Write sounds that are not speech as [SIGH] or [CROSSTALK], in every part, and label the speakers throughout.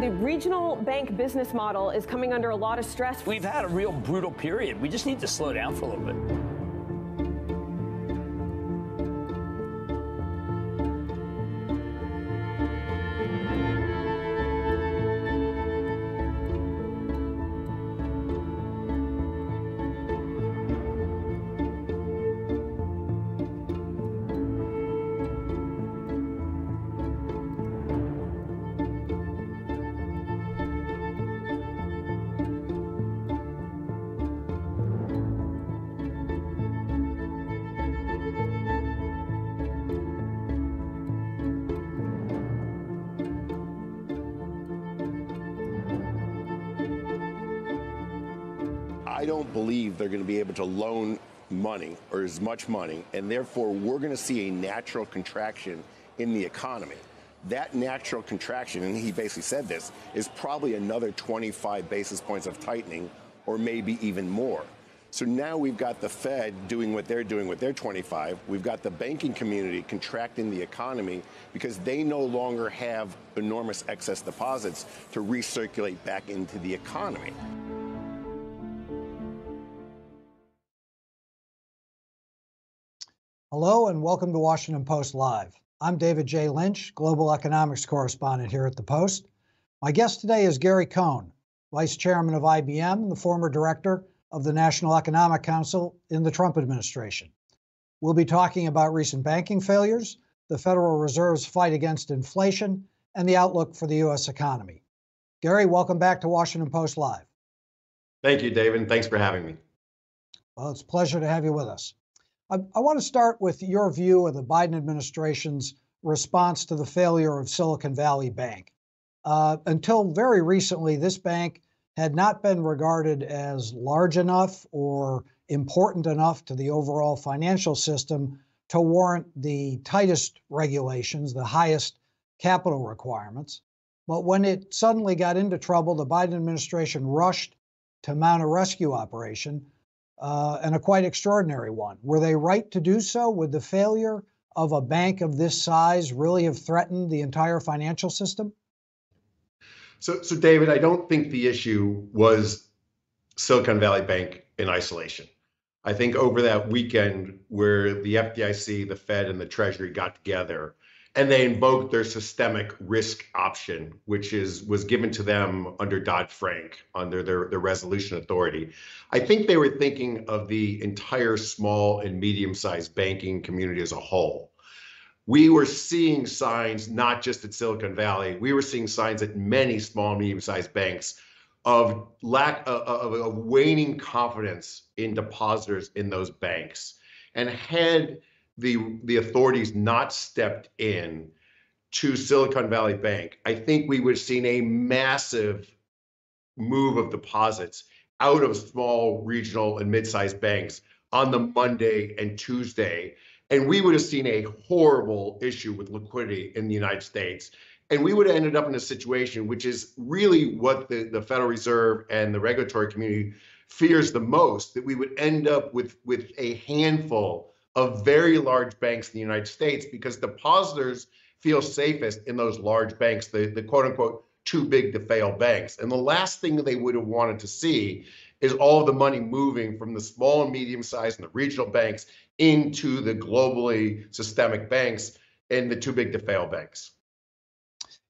Speaker 1: The regional bank business model is coming under a lot of stress.
Speaker 2: We've had a real brutal period. We just need to slow down for a little bit.
Speaker 3: I don't believe they're going to be able to loan money or as much money, and therefore we're going to see a natural contraction in the economy. That natural contraction, and he basically said this, is probably another 25 basis points of tightening or maybe even more. So now we've got the Fed doing what they're doing with their 25. We've got the banking community contracting the economy because they no longer have enormous excess deposits to recirculate back into the economy.
Speaker 4: Hello and welcome to Washington Post Live. I'm David J. Lynch, Global Economics Correspondent here at the Post. My guest today is Gary Cohn, Vice Chairman of IBM and the former Director of the National Economic Council in the Trump administration. We'll be talking about recent banking failures, the Federal Reserve's fight against inflation, and the outlook for the U.S. economy. Gary, welcome back to Washington Post Live.
Speaker 5: Thank you, David. Thanks for having me.
Speaker 4: Well, it's a pleasure to have you with us. I, I want to start with your view of the Biden administration's response to the failure of Silicon Valley Bank. Uh, until very recently, this bank had not been regarded as large enough or important enough to the overall financial system to warrant the tightest regulations, the highest capital requirements. But when it suddenly got into trouble, the Biden administration rushed to mount a rescue operation uh, and a quite extraordinary one. Were they right to do so? Would the failure of a bank of this size really have threatened the entire financial system?
Speaker 5: So, so David, I don't think the issue was Silicon Valley Bank in isolation. I think over that weekend where the FDIC, the Fed, and the Treasury got together and they invoked their systemic risk option, which is was given to them under Dodd Frank under their, their resolution authority. I think they were thinking of the entire small and medium sized banking community as a whole. We were seeing signs not just at Silicon Valley, we were seeing signs at many small and medium sized banks of lack of, of, of waning confidence in depositors in those banks. And had the the authorities not stepped in to Silicon Valley Bank, I think we would have seen a massive move of deposits out of small regional and mid-sized banks on the Monday and Tuesday. And we would have seen a horrible issue with liquidity in the United States. And we would have ended up in a situation which is really what the, the Federal Reserve and the regulatory community fears the most, that we would end up with, with a handful of very large banks in the United States because depositors feel safest in those large banks, the, the quote unquote too big to fail banks. And the last thing they would have wanted to see is all the money moving from the small and medium sized and the regional banks into the globally systemic banks and the too big to fail banks.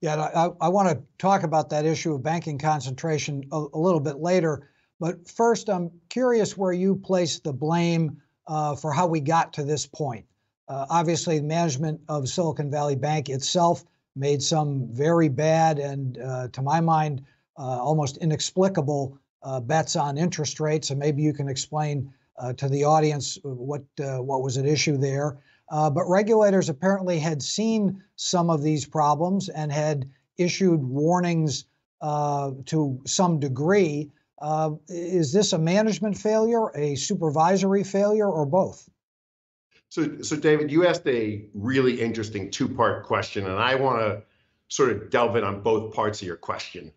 Speaker 4: Yeah, I, I want to talk about that issue of banking concentration a, a little bit later. But first, I'm curious where you place the blame uh, for how we got to this point. Uh, obviously, the management of Silicon Valley Bank itself made some very bad and, uh, to my mind, uh, almost inexplicable uh, bets on interest rates. And maybe you can explain uh, to the audience what what was at issue there. but regulators apparently had seen some of these problems and had issued warnings to some degree. Uh, is this a management failure, a supervisory failure, or both?
Speaker 5: So, so David, you asked a really interesting two-part question, and I want to sort of delve in on both parts of your question.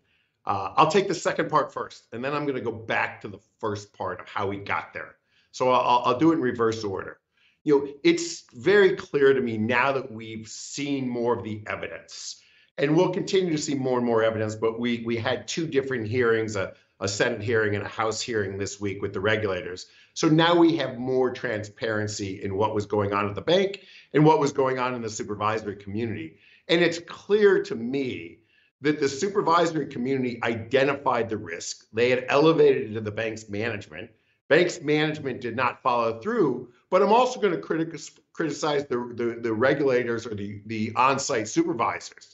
Speaker 5: Uh, I'll take the second part first, and then I'm going to go back to the first part of how we got there. So I'll, I'll do it in reverse order. You know, it's very clear to me now that we've seen more of the evidence And we'll continue to see more and more evidence, but we we had two different hearings, a, a Senate hearing and a House hearing this week with the regulators. So now we have more transparency in what was going on at the bank and what was going on in the supervisory community. And it's clear to me that the supervisory community identified the risk. They had elevated it to the bank's management. Bank's management did not follow through, but I'm also going to critic- criticize the, the, the regulators or the, the on-site supervisors.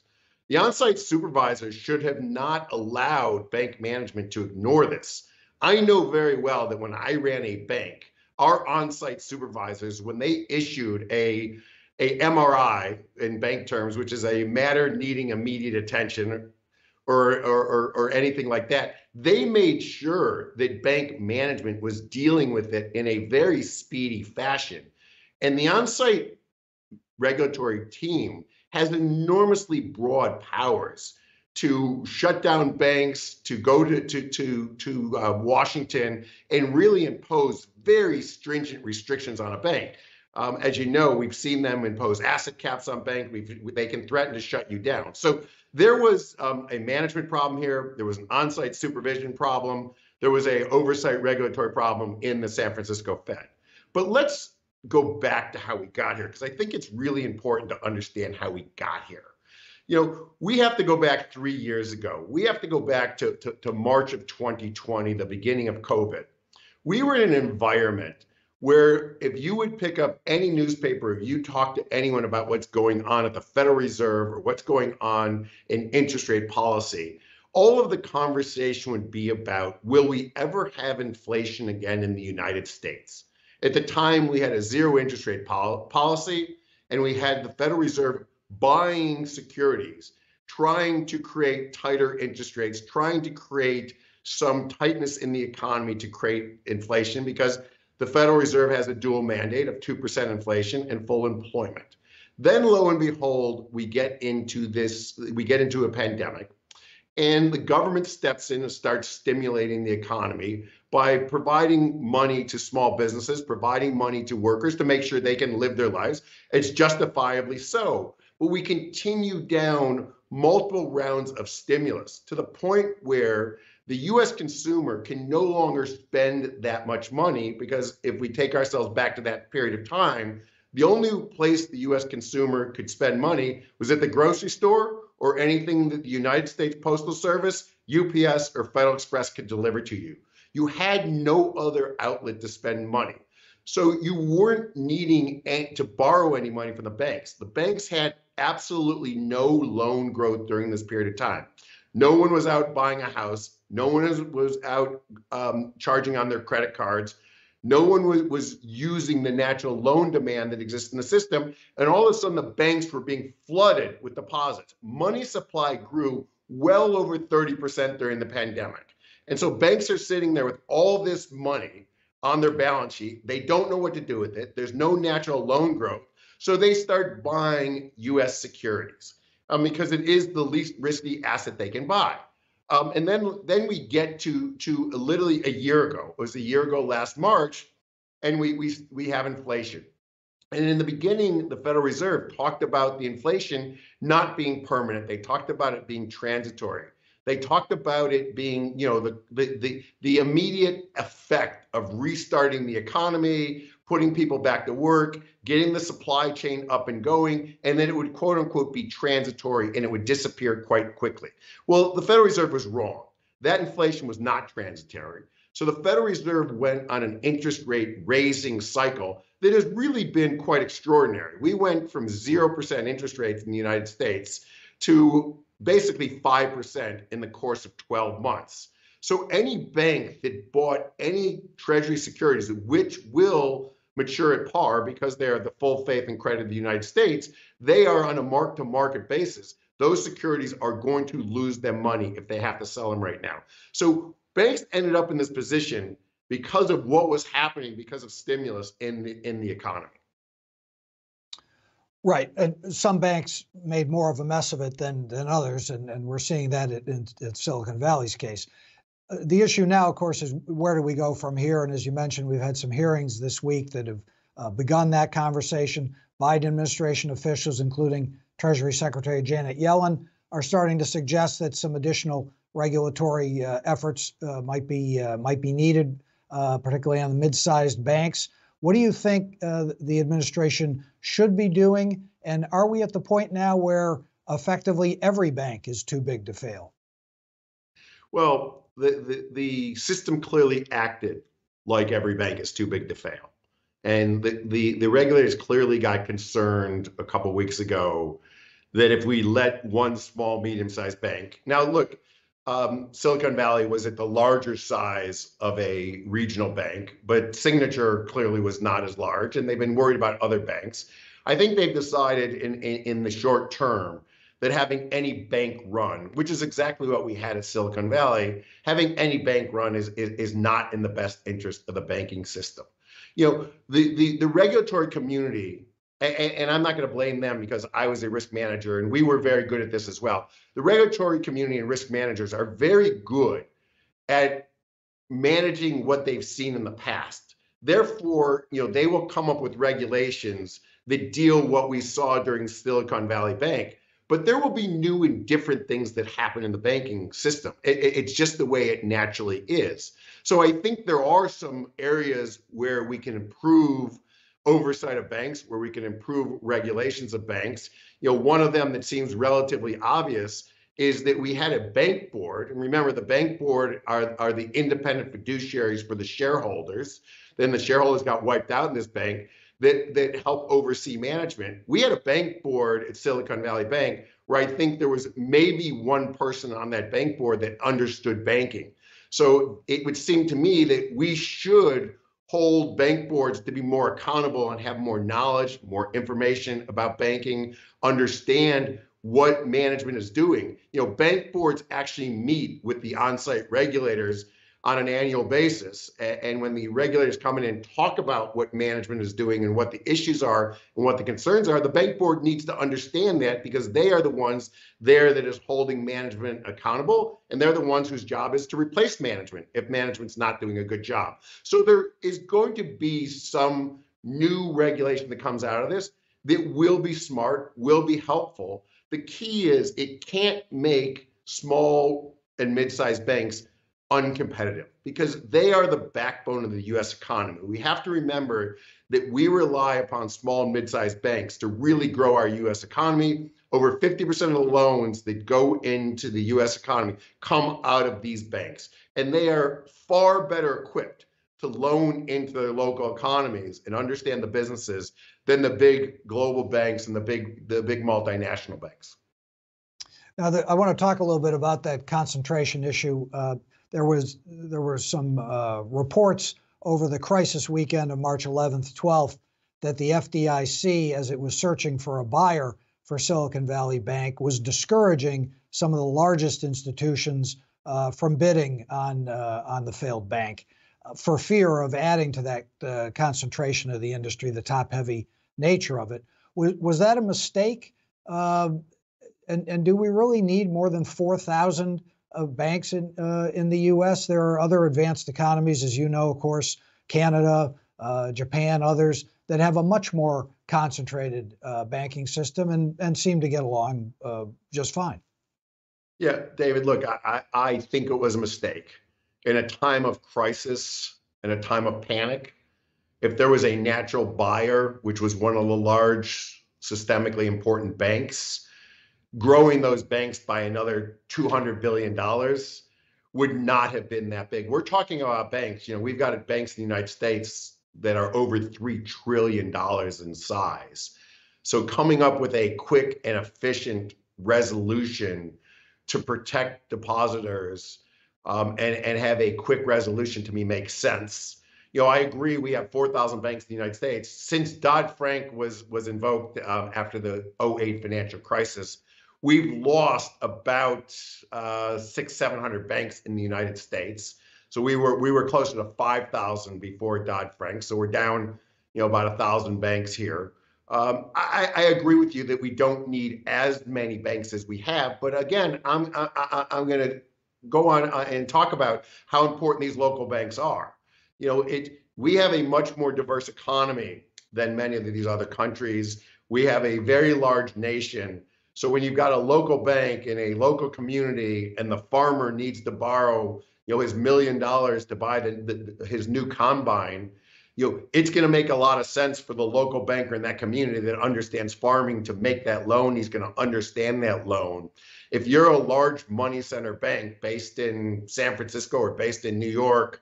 Speaker 5: The on-site supervisors should have not allowed bank management to ignore this. I know very well that when I ran a bank, our on-site supervisors, when they issued a a MRI in bank terms, which is a matter needing immediate attention or, or, or, or, anything like that, they made sure that bank management was dealing with it in a very speedy fashion. And the on site regulatory team has enormously broad powers to shut down banks, to go to, to, to, to uh, Washington and really impose very stringent restrictions on a bank. Um, as you know, we've seen them impose asset caps on banks. they can threaten to shut you down. So there was um, a management problem here. There was an on-site supervision problem. There was a oversight regulatory problem in the San Francisco Fed. But let's go back to how we got here because I think it's really important to understand how we got here. You know, we have to go back three years ago. We have to go back to, to, to March of 2020, the beginning of COVID. We were in an environment where if you would pick up any newspaper, if you talk to anyone about what's going on at the Federal Reserve or what's going on in interest rate policy, all of the conversation would be about will we ever have inflation again in the United States? At the time, we had a zero interest rate pol- policy, and we had the Federal Reserve buying securities, trying to create tighter interest rates, trying to create some tightness in the economy to create inflation because the Federal Reserve has a dual mandate of 2% inflation and full employment. Then lo and behold, we get into this, we get into a pandemic. And the government steps in and starts stimulating the economy by providing money to small businesses, providing money to workers to make sure they can live their lives. It's justifiably so. But we continue down multiple rounds of stimulus to the point where the US consumer can no longer spend that much money because if we take ourselves back to that period of time, the only place the US consumer could spend money was at the grocery store or anything that the United States Postal Service, UPS, or Federal Express could deliver to you. You had no other outlet to spend money. So you weren't needing to borrow any money from the banks. The banks had absolutely no loan growth during this period of time. No one was out buying a house. No one was, out um, charging on their credit cards. No one was, was using the natural loan demand that exists in the system. And all of a sudden, the banks were being flooded with deposits. Money supply grew well over 30% during the pandemic. And so banks are sitting there with all this money on their balance sheet. They don't know what to do with it. There's no natural loan growth. So they start buying US securities um, because it is the least risky asset they can buy. Um, and then then we get to to literally a year ago. It was a year ago last March, and we we we have inflation. And in the beginning, the Federal Reserve talked about the inflation not being permanent. They talked about it being transitory. They talked about it being, you know, the the the, the immediate effect of restarting the economy, putting people back to work, getting the supply chain up and going, and then it would quote unquote be transitory and it would disappear quite quickly. Well, the Federal Reserve was wrong. That inflation was not transitory. So the Federal Reserve went on an interest rate raising cycle that has really been quite extraordinary. We went from 0% interest rates in the United States to basically 5% in the course of 12 months. So any bank that bought any treasury securities, which will mature at par because they are the full faith and credit of the United States, they are on a mark to market basis. Those securities are going to lose their money if they have to sell them right now. So banks ended up in this position because of what was happening because of stimulus in the in the economy.
Speaker 4: Right, and some banks made more of a mess of it than than others, and, and we're seeing that in, in Silicon Valley's case the issue now, of course, is where do we go from here? And as you mentioned, we've had some hearings this week that have uh, begun that conversation. Biden administration officials, including Treasury Secretary Janet Yellen, are starting to suggest that some additional regulatory uh, efforts uh, might be uh, might be needed, uh, particularly on the mid-sized banks. What do you think uh, the administration should be doing? And are we at the point now where effectively every bank is too big to fail?
Speaker 5: Well, the, the, the system clearly acted like every bank is too big to fail. And the, the, the regulators clearly got concerned a couple weeks ago that if we let one small, medium sized bank, now look, um, Silicon Valley was at the larger size of a regional bank, but Signature clearly was not as large, and they've been worried about other banks. I think they've decided in, in, in the short term that having any bank run, which is exactly what we had at Silicon Valley, having any bank run is, is, is not in the best interest of the banking system. You know, the, the, the regulatory community, and, and I'm not going to blame them because I was a risk manager and we were very good at this as well. The regulatory community and risk managers are very good at managing what they've seen in the past. Therefore, you know, they will come up with regulations that deal what we saw during Silicon Valley Bank but there will be new and different things that happen in the banking system. It, it's just the way it naturally is. So I think there are some areas where we can improve oversight of banks, where we can improve regulations of banks. You know, one of them that seems relatively obvious is that we had a bank board, and remember the bank board are, are the independent fiduciaries for the shareholders. Then the shareholders got wiped out in this bank that that help oversee management. We had a bank board at Silicon Valley Bank where I think there was maybe one person on that bank board that understood banking. So it would seem to me that we should hold bank boards to be more accountable and have more knowledge, more information about banking, understand what management is doing. You know, bank boards actually meet with the on-site regulators on an annual basis. And when the regulators come in and talk about what management is doing and what the issues are and what the concerns are, the bank board needs to understand that because they are the ones there that is holding management accountable. And they're the ones whose job is to replace management if management's not doing a good job. So there is going to be some new regulation that comes out of this that will be smart, will be helpful. The key is it can't make small and mid-sized banks uncompetitive because they are the backbone of the US economy. We have to remember that we rely upon small and mid-sized banks to really grow our US economy. Over 50% of the loans that go into the US economy come out of these banks, and they are far better equipped to loan into their local economies and understand the businesses than the big global banks and the big the big multinational banks.
Speaker 4: Now, the, I want to talk a little bit about that concentration issue. Uh, there was there were some uh, reports over the crisis weekend of March 11th, 12th, that the FDIC, as it was searching for a buyer for Silicon Valley Bank, was discouraging some of the largest institutions uh, from bidding on uh, on the failed bank uh, for fear of adding to that uh, concentration of the industry, the top-heavy nature of it. Was, was that a mistake? Uh, and, and do we really need more than 4,000 of banks in uh, in the U.S. There are other advanced economies, as you know, of course, Canada, uh, Japan, others that have a much more concentrated uh, banking system and and seem to get along uh, just fine.
Speaker 5: Yeah, David. Look, I I think it was a mistake in a time of crisis, in a time of panic. If there was a natural buyer, which was one of the large systemically important banks, growing those banks by another $200 billion would not have been that big. We're talking about banks, you know, we've got banks in the United States that are over $3 trillion in size. So coming up with a quick and efficient resolution to protect depositors um, and, and have a quick resolution to me makes sense. You know, I agree. We have 4,000 banks in the United States. Since Dodd Frank was was invoked um, after the 08 financial crisis, We've lost about uh, six, seven hundred banks in the United States. So we were we were closer to five thousand before Dodd Frank. So we're down, you know, about a thousand banks here. Um, I, I, agree with you that we don't need as many banks as we have. But again, I'm I, am going to go on uh, and talk about how important these local banks are. You know, it we have a much more diverse economy than many of these other countries. We have a very large nation So when you've got a local bank in a local community and the farmer needs to borrow, you know, his million dollars to buy the, the his new combine, you know, it's going to make a lot of sense for the local banker in that community that understands farming to make that loan. He's going to understand that loan. If you're a large money center bank based in San Francisco or based in New York,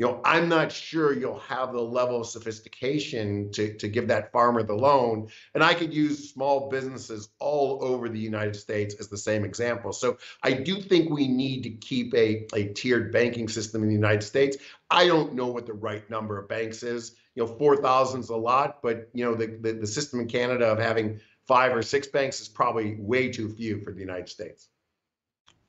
Speaker 5: you know, I'm not sure you'll have the level of sophistication to, to give that farmer the loan. And I could use small businesses all over the United States as the same example. So I do think we need to keep a, a tiered banking system in the United States. I don't know what the right number of banks is. You know, 4,000 is a lot, but, you know, the, the, the system in Canada of having five or six banks is probably way too few for the United States.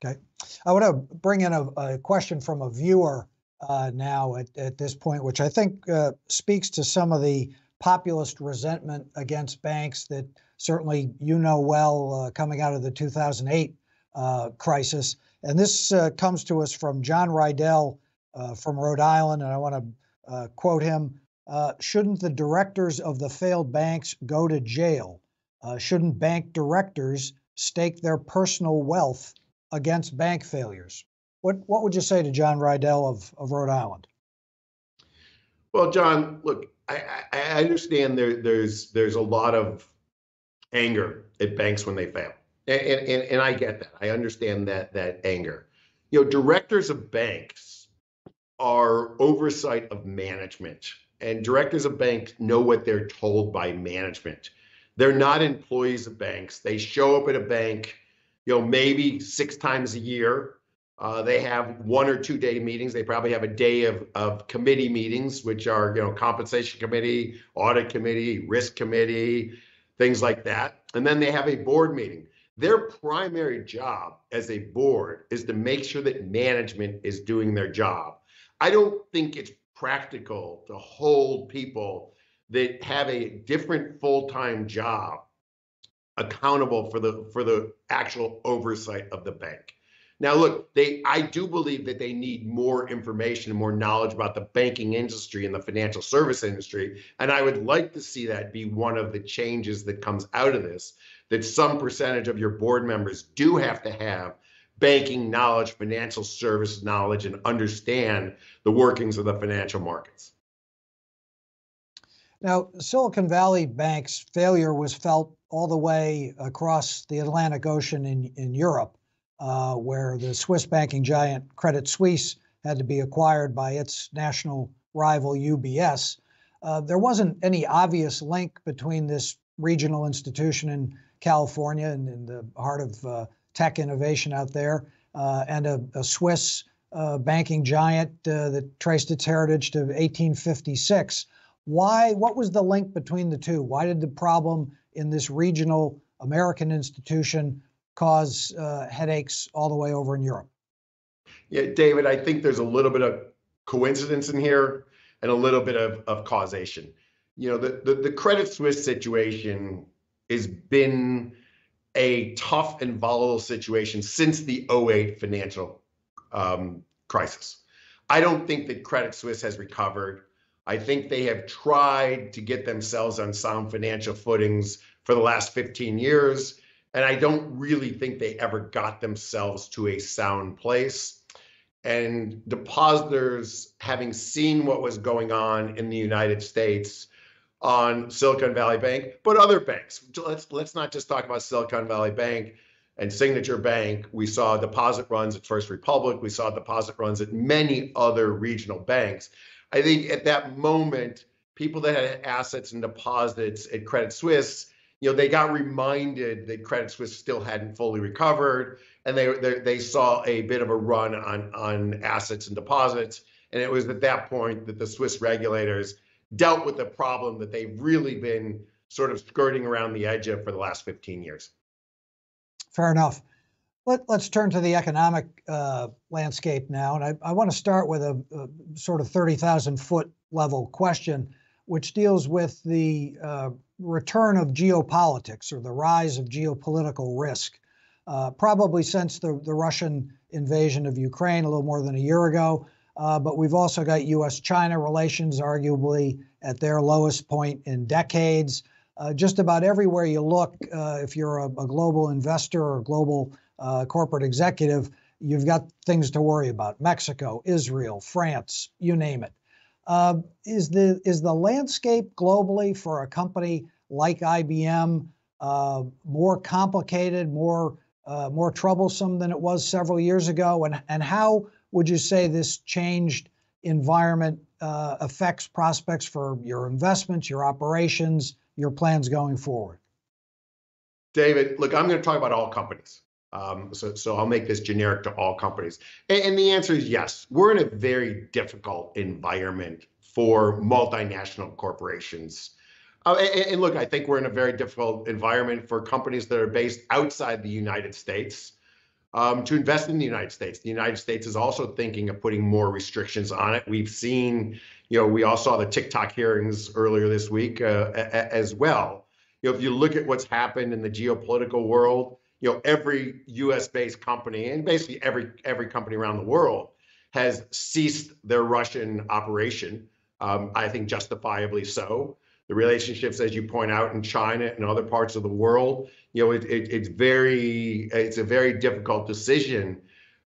Speaker 4: Okay. I want to bring in a, a question from a viewer uh, now at, at this point, which I think uh, speaks to some of the populist resentment against banks that certainly you know well uh, coming out of the 2008 uh, crisis. And this uh, comes to us from John Rydell uh, from Rhode Island, and I want to quote him. shouldn't the directors of the failed banks go to jail? shouldn't bank directors stake their personal wealth against bank failures? What what would you say to John Rydell of, of Rhode Island?
Speaker 5: Well, John, look, I, I understand there there's there's a lot of anger at banks when they fail. And, and, and I get that. I understand that that anger. You know, directors of banks are oversight of management. And directors of banks know what they're told by management. They're not employees of banks. They show up at a bank, you know, maybe six times a year uh, they have one or two day meetings. They probably have a day of, of committee meetings, which are, you know, compensation committee, audit committee, risk committee, things like that. And then they have a board meeting. Their primary job as a board is to make sure that management is doing their job. I don't think it's practical to hold people that have a different full-time job accountable for the for the actual oversight of the bank. Now, look, they I do believe that they need more information and more knowledge about the banking industry and the financial service industry. And I would like to see that be one of the changes that comes out of this, that some percentage of your board members do have to have banking knowledge, financial service knowledge, and understand the workings of the financial markets.
Speaker 4: Now, Silicon Valley Bank's failure was felt all the way across the Atlantic Ocean in, in Europe uh, where the Swiss banking giant Credit Suisse had to be acquired by its national rival UBS. Uh, there wasn't any obvious link between this regional institution in California and in the heart of uh, tech innovation out there uh, and a, a Swiss uh, banking giant uh, that traced its heritage to 1856. Why? What was the link between the two? Why did the problem in this regional American institution cause uh, headaches all the way over in Europe.
Speaker 5: Yeah, David, I think there's a little bit of coincidence in here and a little bit of, of causation. You know, the, the, the Credit Suisse situation has been a tough and volatile situation since the 08 financial um, crisis. I don't think that Credit Suisse has recovered. I think they have tried to get themselves on sound financial footings for the last 15 years. And I don't really think they ever got themselves to a sound place. And depositors, having seen what was going on in the United States on Silicon Valley Bank, but other banks, let's let's not just talk about Silicon Valley Bank and Signature Bank. We saw deposit runs at First Republic. We saw deposit runs at many other regional banks. I think at that moment, people that had assets and deposits at Credit Suisse you know, they got reminded that Credit Suisse still hadn't fully recovered, and they, they they saw a bit of a run on on assets and deposits. And it was at that point that the Swiss regulators dealt with the problem that they've really been sort of skirting around the edge of for the last 15 years.
Speaker 4: Fair enough. Let, us turn to the economic uh, landscape now. And I, I want to start with a, a sort of 30,000 foot level question, which deals with the uh, return of geopolitics or the rise of geopolitical risk. Uh, probably since the, the Russian invasion of Ukraine a little more than a year ago. Uh, but we've also got US China relations arguably at their lowest point in decades. uh, just about everywhere you look, uh, if you're a, a, global investor or a global uh, corporate executive, you've got things to worry about. Mexico, Israel, France, you name it. Uh, is the is the landscape globally for a company like IBM uh, more complicated, more uh, more troublesome than it was several years ago? And and how would you say this changed environment uh, affects prospects for your investments, your operations, your plans going forward?
Speaker 5: David, look, I'm going to talk about all companies. Um, so, so I'll make this generic to all companies. And, and the answer is yes. We're in a very difficult environment for multinational corporations. Uh, and, and, look, I think we're in a very difficult environment for companies that are based outside the United States um, to invest in the United States. The United States is also thinking of putting more restrictions on it. We've seen, you know, we all saw the TikTok hearings earlier this week uh, as well. You know, if you look at what's happened in the geopolitical world, you know, every U.S.-based company and basically every every company around the world has ceased their Russian operation. Um, I think justifiably so. The relationships, as you point out, in China and other parts of the world, you know, it, it, it's very it's a very difficult decision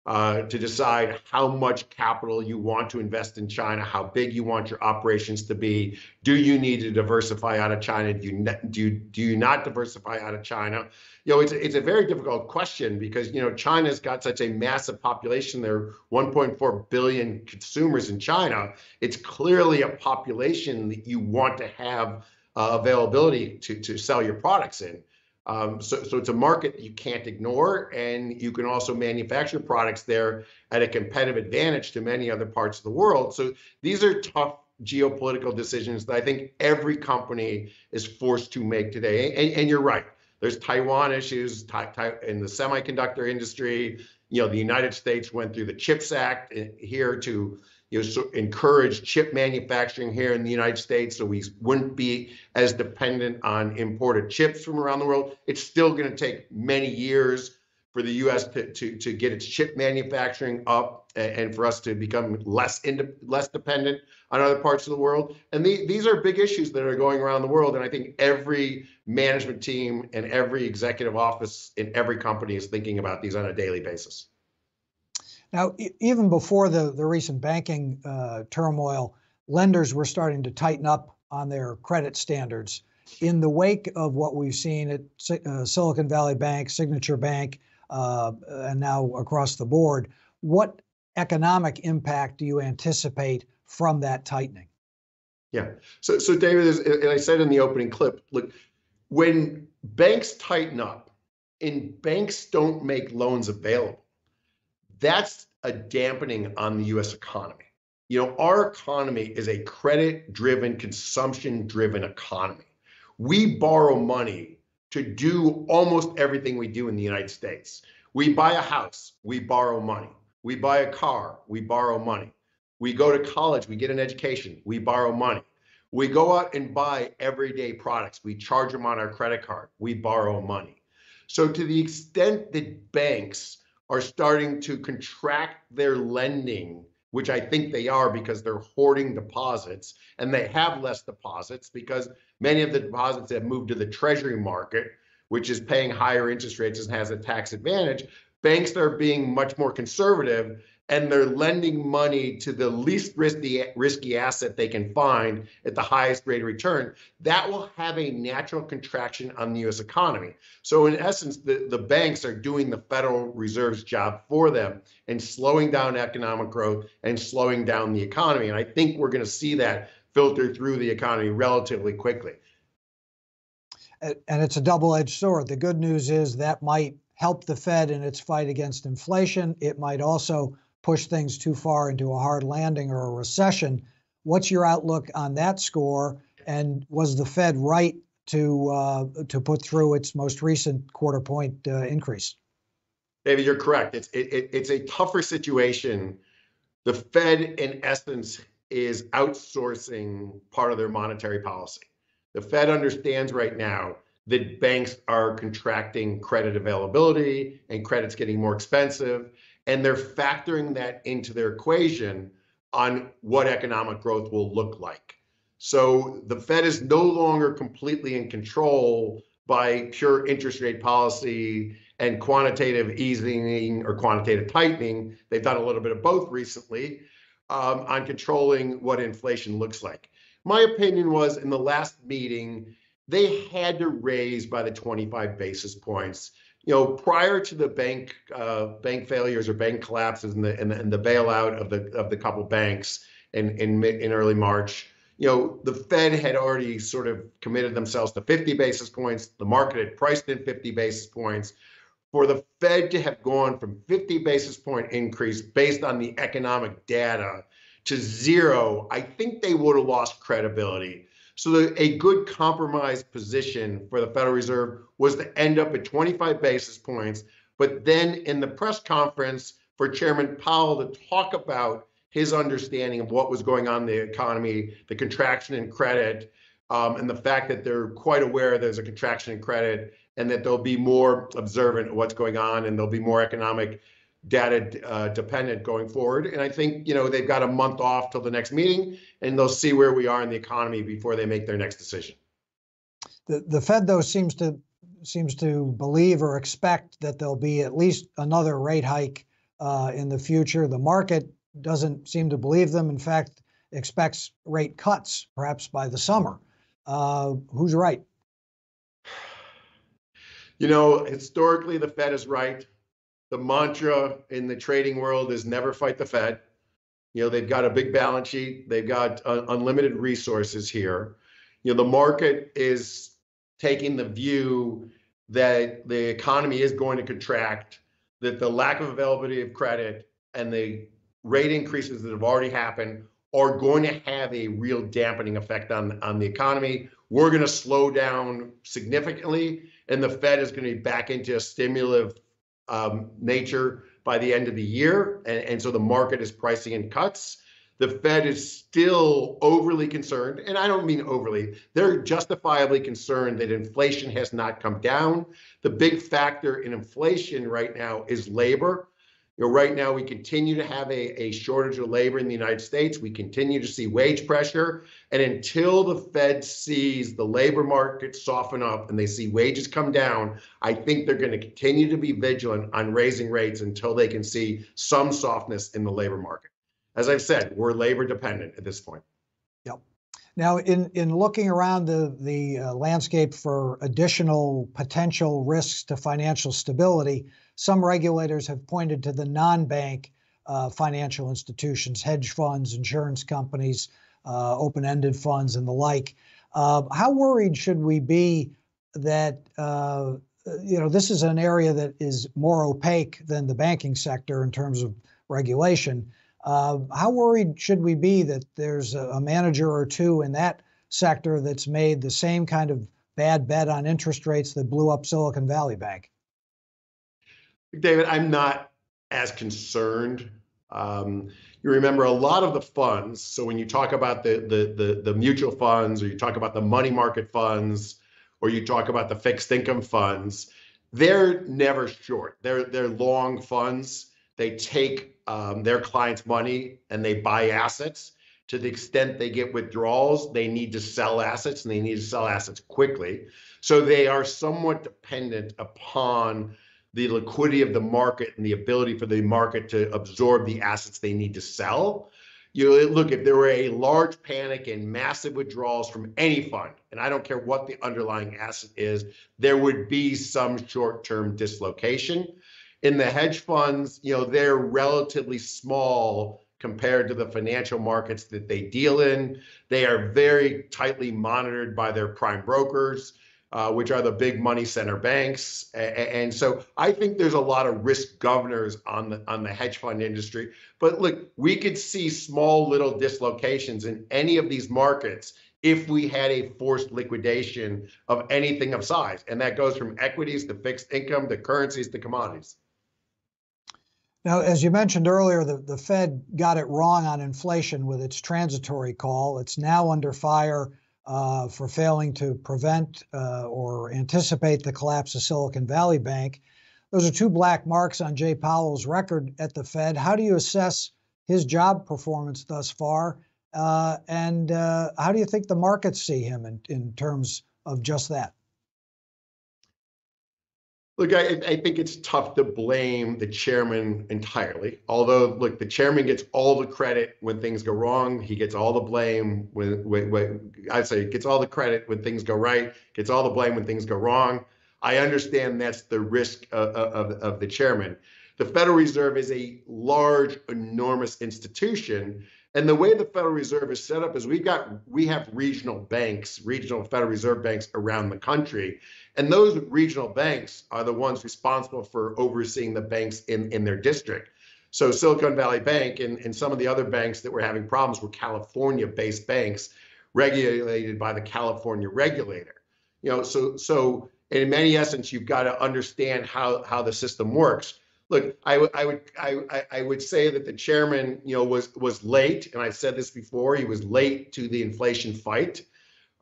Speaker 5: uh, to decide how much capital you want to invest in China, how big you want your operations to be. Do you need to diversify out of China? Do you do you, do you not diversify out of China? You know, it's it's a very difficult question because you know China's got such a massive population. There are 1.4 billion consumers in China. It's clearly a population that you want to have uh, availability to to sell your products in. Um, so, so it's a market you can't ignore, and you can also manufacture products there at a competitive advantage to many other parts of the world. So these are tough geopolitical decisions that I think every company is forced to make today. And, and you're right. There's Taiwan issues in the semiconductor industry. You know, the United States went through the CHIPS Act eh, here to you know, so encourage chip manufacturing here in the United States so we wouldn't be as dependent on imported chips from around the world. It's still going to take many years for the U.S. to, to, to get its chip manufacturing up and for us to become less ind- less dependent on other parts of the world. And the, these are big issues that are going around the world. And I think every management team and every executive office in every company is thinking about these on a daily basis.
Speaker 4: Now, even before the, the recent banking uh, turmoil, lenders were starting to tighten up on their credit standards. In the wake of what we've seen at uh, Silicon Valley Bank, Signature Bank, uh, and now across the board, what economic impact do you anticipate from that tightening?
Speaker 5: Yeah. So, so David, as I said in the opening clip, look, when banks tighten up and banks don't make loans available, that's a dampening on the US economy. You know, our economy is a credit driven, consumption driven economy. We borrow money to do almost everything we do in the United States. We buy a house, we borrow money. We buy a car, we borrow money. We go to college, we get an education, we borrow money. We go out and buy everyday products, we charge them on our credit card, we borrow money. So, to the extent that banks are starting to contract their lending, which I think they are because they're hoarding deposits and they have less deposits because many of the deposits have moved to the treasury market, which is paying higher interest rates and has a tax advantage. Banks are being much more conservative and they're lending money to the least risky risky asset they can find at the highest rate of return, that will have a natural contraction on the US economy. So in essence, the, the banks are doing the Federal Reserve's job for them and slowing down economic growth and slowing down the economy. And I think we're going to see that filter through the economy relatively quickly.
Speaker 4: And it's a double-edged sword. The good news is that might help the Fed in its fight against inflation. It might also push things too far into a hard landing or a recession. What's your outlook on that score? And was the Fed right to uh, to put through its most recent quarter point uh, increase?
Speaker 5: David, you're correct. It's it, it, it's a tougher situation. The Fed, in essence, is outsourcing part of their monetary policy. The Fed understands right now that banks are contracting credit availability and credit's getting more expensive and they're factoring that into their equation on what economic growth will look like. So the Fed is no longer completely in control by pure interest rate policy and quantitative easing or quantitative tightening. They've done a little bit of both recently um, on controlling what inflation looks like. My opinion was in the last meeting, they had to raise by the 25 basis points. You know, prior to the bank uh, bank failures or bank collapses and the, and the, and the bailout of the of the couple banks in in in early March, you know, the Fed had already sort of committed themselves to 50 basis points. The market had priced in 50 basis points. For the Fed to have gone from 50 basis point increase based on the economic data to zero, I think they would have lost credibility. So the, a good compromise position for the Federal Reserve was to end up at 25 basis points, but then in the press conference for Chairman Powell to talk about his understanding of what was going on in the economy, the contraction in credit, um, and the fact that they're quite aware there's a contraction in credit and that they'll be more observant of what's going on and they'll be more economic data uh, dependent going forward. And I think you know they've got a month off till the next meeting, and they'll see where we are in the economy before they make their next decision.
Speaker 4: The the Fed though seems to seems to believe or expect that there'll be at least another rate hike uh, in the future. The market doesn't seem to believe them. In fact, expects rate cuts perhaps by the summer. Uh, who's right? [SIGHS]
Speaker 5: You know, historically, the Fed is right the mantra in the trading world is never fight the Fed. You know, they've got a big balance sheet, they've got uh, unlimited resources here. You know, the market is taking the view that the economy is going to contract, that the lack of availability of credit and the rate increases that have already happened are going to have a real dampening effect on, on the economy. We're going to slow down significantly, and the Fed is going to be back into a stimulative um, nature by the end of the year. And, and so the market is pricing in cuts. The Fed is still overly concerned, and I don't mean overly, they're justifiably concerned that inflation has not come down. The big factor in inflation right now is labor. You know, right now we continue to have a, a shortage of labor in the United States. We continue to see wage pressure. And until the Fed sees the labor market soften up and they see wages come down, I think they're going to continue to be vigilant on raising rates until they can see some softness in the labor market. As I've said, we're labor dependent at this point.
Speaker 4: Yep. Now, in, in looking around the, the uh, landscape for additional potential risks to financial stability, some regulators have pointed to the non-bank uh, financial institutions, hedge funds, insurance companies, uh, open-ended funds, and the like. Uh, how worried should we be that uh, you know this is an area that is more opaque than the banking sector in terms of regulation? Uh, how worried should we be that there's a, a manager or two in that sector that's made the same kind of bad bet on interest rates that blew up Silicon Valley Bank?
Speaker 5: David, I'm not as concerned. Um, you remember a lot of the funds. So when you talk about the, the the the mutual funds, or you talk about the money market funds, or you talk about the fixed income funds, they're never short. They're they're long funds. They take um, their clients' money and they buy assets. To the extent they get withdrawals, they need to sell assets and they need to sell assets quickly. So they are somewhat dependent upon the liquidity of the market and the ability for the market to absorb the assets they need to sell. You look, if there were a large panic and massive withdrawals from any fund, and I don't care what the underlying asset is, there would be some short-term dislocation. In the hedge funds, you know, they're relatively small compared to the financial markets that they deal in. They are very tightly monitored by their prime brokers uh, which are the big money center banks. And, so I think there's a lot of risk governors on the on the hedge fund industry. But look, we could see small little dislocations in any of these markets if we had a forced liquidation of anything of size. And that goes from equities to fixed income to currencies to commodities.
Speaker 4: Now, as you mentioned earlier, the, the Fed got it wrong on inflation with its transitory call. It's now under fire uh, for failing to prevent uh, or anticipate the collapse of Silicon Valley Bank. Those are two black marks on Jay Powell's record at the Fed. How do you assess his job performance thus far? Uh, and uh, how do you think the markets see him in, in terms of just that?
Speaker 5: Look, I, I think it's tough to blame the chairman entirely. Although, look, the chairman gets all the credit when things go wrong. He gets all the blame when, when, when I'd say gets all the credit when things go right. Gets all the blame when things go wrong. I understand that's the risk of, of, of the chairman. The Federal Reserve is a large, enormous institution, and the way the Federal Reserve is set up is we've got we have regional banks, regional Federal Reserve banks around the country. And those regional banks are the ones responsible for overseeing the banks in, in their district. So Silicon Valley Bank and, and some of the other banks that were having problems were California-based banks regulated by the California regulator. You know, so so in many essence, you've got to understand how how the system works. Look, I, w- I would I, I would say that the chairman, you know, was was late, and I've said this before. He was late to the inflation fight.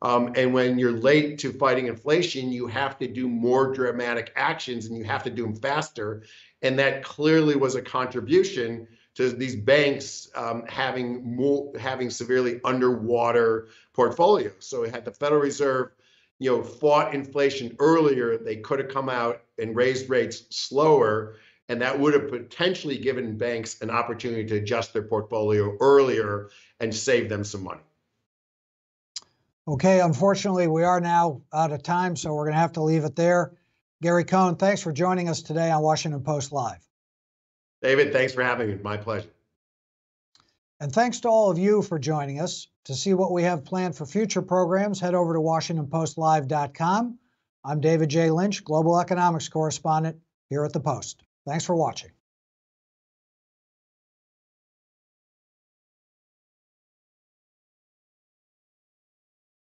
Speaker 5: Um, and when you're late to fighting inflation, you have to do more dramatic actions and you have to do them faster. And that clearly was a contribution to these banks um, having more having severely underwater portfolios. So had the Federal Reserve, you know, fought inflation earlier, they could have come out and raised rates slower, and that would have potentially given banks an opportunity to adjust their portfolio earlier and save them some money.
Speaker 4: Okay, unfortunately, we are now out of time, so we're going to have to leave it there. Gary Cohn, thanks for joining us today on Washington Post Live.
Speaker 5: David, thanks for having me. My pleasure.
Speaker 4: And thanks to all of you for joining us. To see what we have planned for future programs, head over to WashingtonPostLive.com. I'm David J. Lynch, Global Economics Correspondent here at the Post. Thanks for watching.